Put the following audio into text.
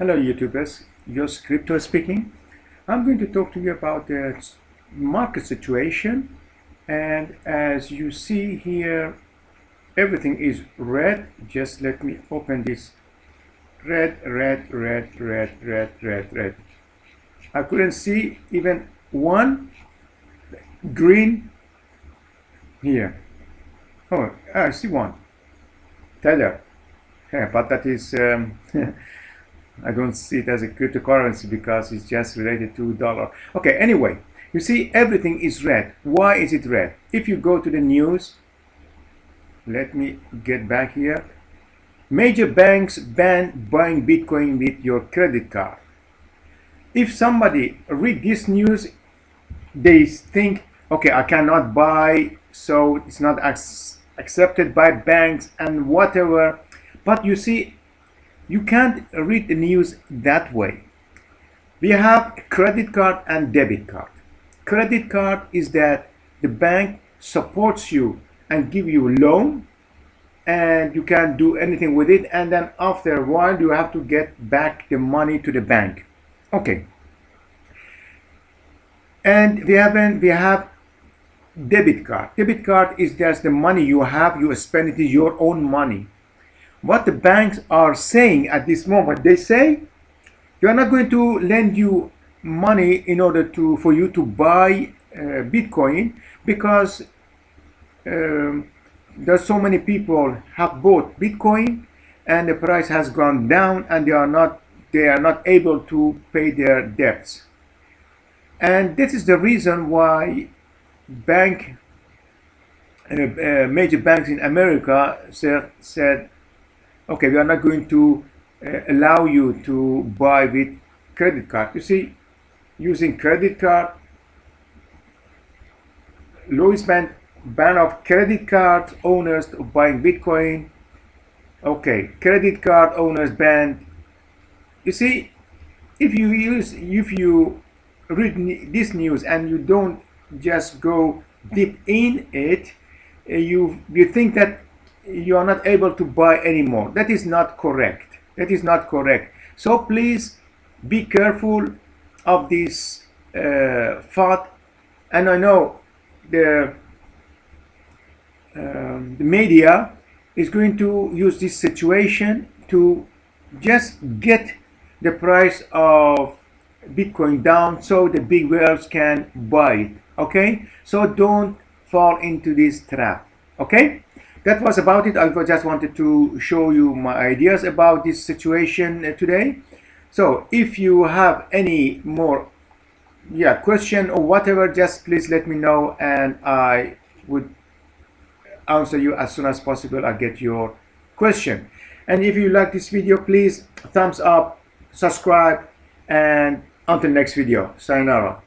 Hello YouTubers, Yours Crypto speaking. I'm going to talk to you about the market situation. And as you see here everything is red. Just let me open this. Red red red red red red red. I couldn't see even one green here. Oh I see one. Tether yeah, but that is um, I don't see it as a cryptocurrency because it's just related to dollar. Okay, anyway, you see everything is red. Why is it red? If you go to the news, let me get back here. Major banks ban buying Bitcoin with your credit card. If somebody read this news, they think, okay, I cannot buy, so it's not accepted by banks and whatever. But you see, you can't read the news that way. We have credit card and debit card. Credit card is that the bank supports you and give you loan and you can't do anything with it and then after a while you have to get back the money to the bank. Okay. And we have we have debit card. Debit card is just the money you have, you spend it is your own money what the banks are saying at this moment. They say they are not going to lend you money in order to for you to buy uh, Bitcoin because um, there's so many people have bought Bitcoin and the price has gone down and they are not they are not able to pay their debts. And this is the reason why bank uh, uh, major banks in America said, said okay we are not going to uh, allow you to buy with credit card. You see using credit card Lloyds ban ban of credit card owners buying bitcoin. Okay credit card owners banned you see if you use if you read this news and you don't just go deep in it uh, you you think that you are not able to buy anymore. That is not correct. That is not correct. So please be careful of this uh, thought. And I know the, um, the media is going to use this situation to just get the price of Bitcoin down so the big whales can buy it. Okay? So don't fall into this trap. Okay? That was about it. I just wanted to show you my ideas about this situation uh, today. So if you have any more yeah, question or whatever, just please let me know and I would answer you as soon as possible. I get your question. And if you like this video, please thumbs up, subscribe, and until next video. Sayonara.